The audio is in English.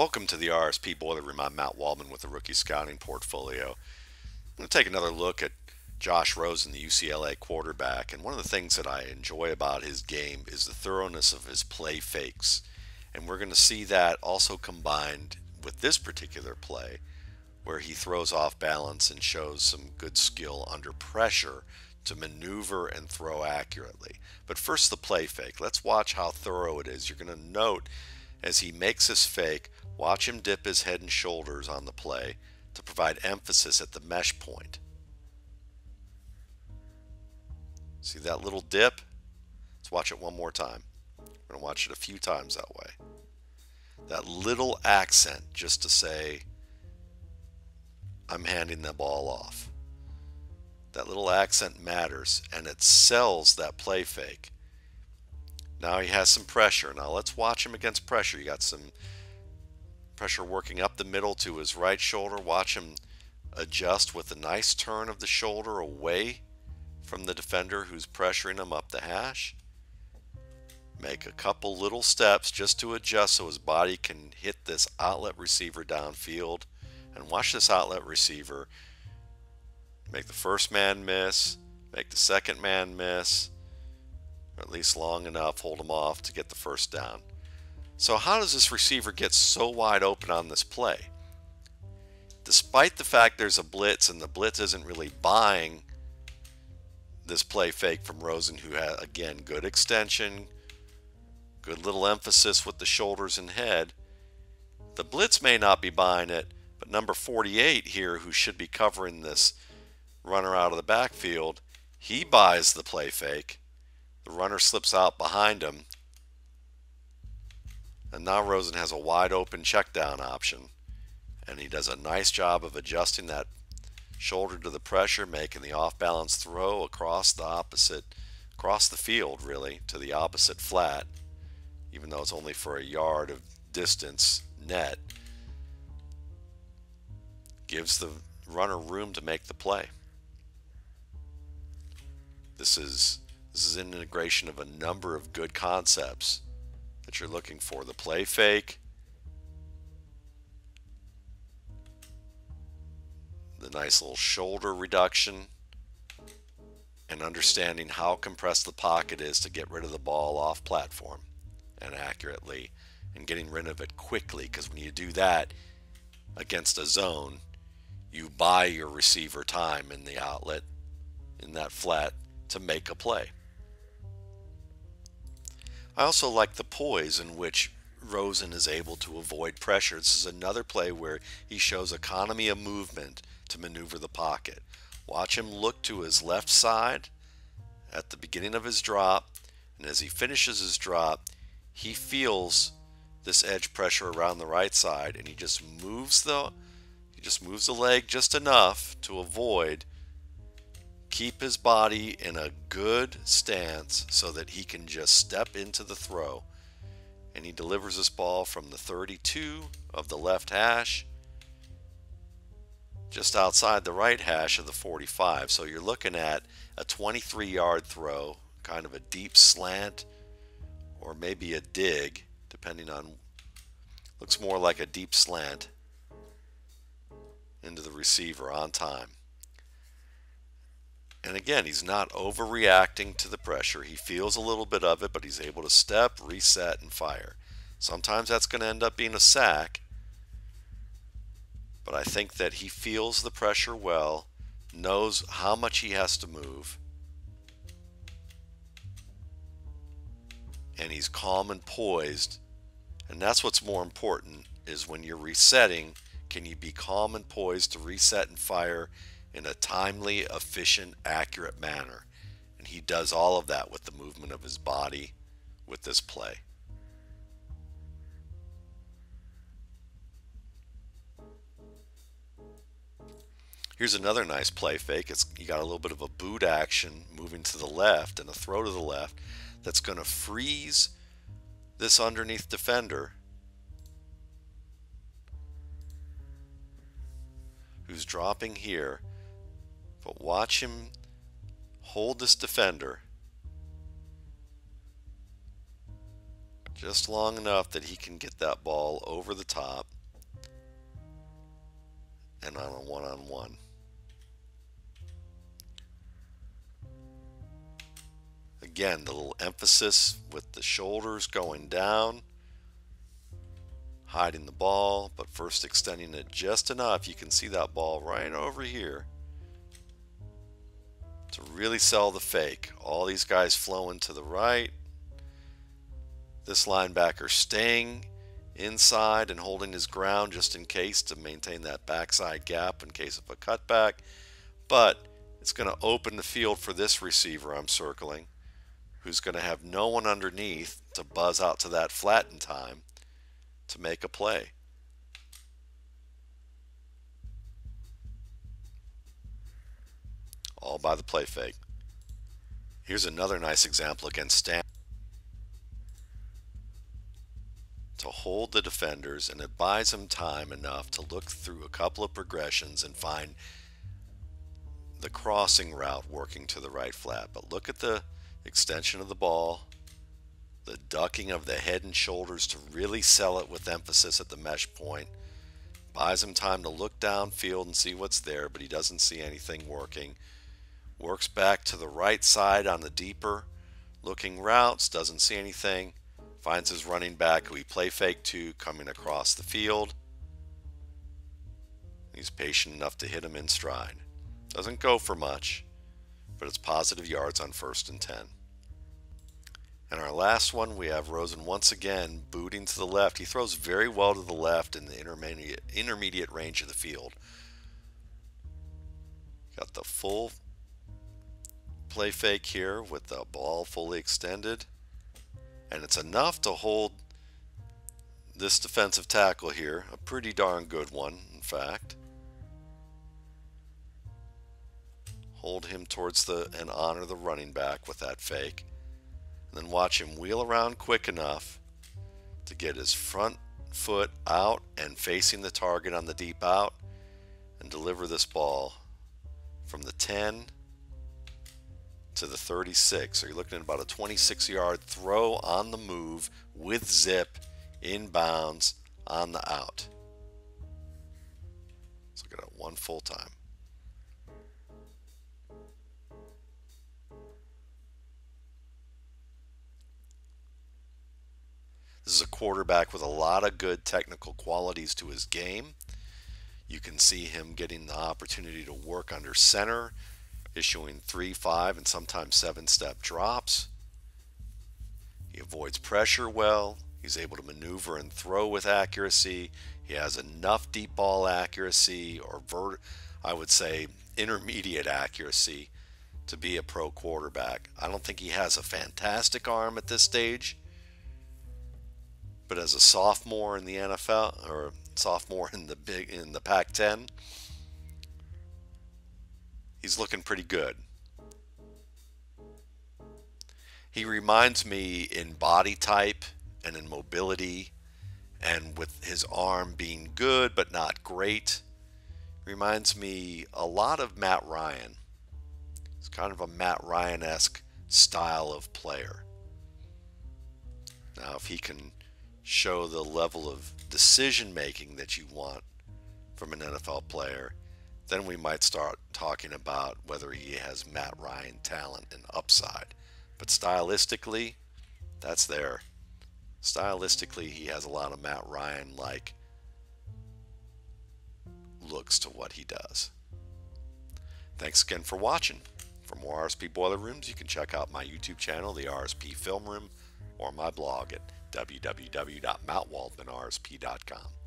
Welcome to the RSP Boiler Room. I'm Matt Waldman with the Rookie Scouting Portfolio. I'm going to take another look at Josh Rosen, the UCLA quarterback. And one of the things that I enjoy about his game is the thoroughness of his play fakes. And we're going to see that also combined with this particular play where he throws off balance and shows some good skill under pressure to maneuver and throw accurately. But first, the play fake. Let's watch how thorough it is. You're going to note as he makes his fake, watch him dip his head and shoulders on the play to provide emphasis at the mesh point. See that little dip? Let's watch it one more time. We're going to watch it a few times that way. That little accent just to say, I'm handing the ball off. That little accent matters and it sells that play fake. Now he has some pressure. Now let's watch him against pressure. You got some pressure working up the middle to his right shoulder. Watch him adjust with a nice turn of the shoulder away from the defender who's pressuring him up the hash. Make a couple little steps just to adjust so his body can hit this outlet receiver downfield. And watch this outlet receiver make the first man miss, make the second man miss, or at least long enough, hold him off to get the first down. So, how does this receiver get so wide open on this play? Despite the fact there's a blitz and the blitz isn't really buying this play fake from Rosen, who had, again, good extension, good little emphasis with the shoulders and head. The blitz may not be buying it, but number 48 here, who should be covering this runner out of the backfield, he buys the play fake. The runner slips out behind him. And now Rosen has a wide open check down option. And he does a nice job of adjusting that shoulder to the pressure, making the off balance throw across the opposite, across the field really, to the opposite flat, even though it's only for a yard of distance net. Gives the runner room to make the play. This is this is an integration of a number of good concepts that you're looking for. The play fake, the nice little shoulder reduction, and understanding how compressed the pocket is to get rid of the ball off platform and accurately and getting rid of it quickly because when you do that against a zone, you buy your receiver time in the outlet in that flat to make a play. I also like the poise in which Rosen is able to avoid pressure. This is another play where he shows economy of movement to maneuver the pocket. Watch him look to his left side at the beginning of his drop, and as he finishes his drop, he feels this edge pressure around the right side, and he just moves the he just moves the leg just enough to avoid keep his body in a good stance so that he can just step into the throw. And he delivers this ball from the 32 of the left hash just outside the right hash of the 45. So you're looking at a 23 yard throw, kind of a deep slant or maybe a dig, depending on, looks more like a deep slant into the receiver on time. And again, he's not overreacting to the pressure. He feels a little bit of it, but he's able to step, reset, and fire. Sometimes that's going to end up being a sack, but I think that he feels the pressure well, knows how much he has to move, and he's calm and poised. And that's what's more important is when you're resetting, can you be calm and poised to reset and fire in a timely, efficient, accurate manner. And he does all of that with the movement of his body with this play. Here's another nice play fake. It's you got a little bit of a boot action moving to the left and a throw to the left that's going to freeze this underneath defender who's dropping here but watch him hold this defender just long enough that he can get that ball over the top and on a one-on-one. Again, the little emphasis with the shoulders going down, hiding the ball, but first extending it just enough. You can see that ball right over here to really sell the fake. All these guys flowing to the right. This linebacker staying inside and holding his ground just in case to maintain that backside gap in case of a cutback. But it's going to open the field for this receiver I'm circling, who's going to have no one underneath to buzz out to that flat in time to make a play. All by the play fake. Here's another nice example against Stan. to hold the defenders and it buys them time enough to look through a couple of progressions and find the crossing route working to the right flat. But look at the extension of the ball, the ducking of the head and shoulders to really sell it with emphasis at the mesh point. Buys him time to look downfield and see what's there, but he doesn't see anything working. Works back to the right side on the deeper looking routes, doesn't see anything Finds his running back who he play fake to coming across the field. He's patient enough to hit him in stride. Doesn't go for much, but it's positive yards on first and 10. And our last one, we have Rosen once again booting to the left. He throws very well to the left in the intermediate, intermediate range of the field. Got the full play fake here with the ball fully extended and it's enough to hold this defensive tackle here, a pretty darn good one, in fact. Hold him towards the and honor the running back with that fake. And then watch him wheel around quick enough to get his front foot out and facing the target on the deep out and deliver this ball from the 10 to the 36. So you're looking at about a 26 yard throw on the move with zip inbounds on the out. Let's look at it one full time. This is a quarterback with a lot of good technical qualities to his game. You can see him getting the opportunity to work under center, issuing three, five, and sometimes seven step drops. He avoids pressure well. He's able to maneuver and throw with accuracy. He has enough deep ball accuracy, or I would say intermediate accuracy, to be a pro quarterback. I don't think he has a fantastic arm at this stage, but as a sophomore in the NFL or sophomore in the big in the Pac-10, he's looking pretty good. He reminds me in body type and in mobility and with his arm being good but not great. Reminds me a lot of Matt Ryan. It's kind of a Matt Ryan esque style of player. Now, if he can show the level of decision making that you want from an NFL player, then we might start talking about whether he has Matt Ryan talent and upside. But stylistically, that's there. Stylistically, he has a lot of Matt Ryan like looks to what he does. Thanks again for watching. For more RSP Boiler Rooms, you can check out my YouTube channel, the RSP Film Room, or my blog at www.mattwaldmanrsp.com.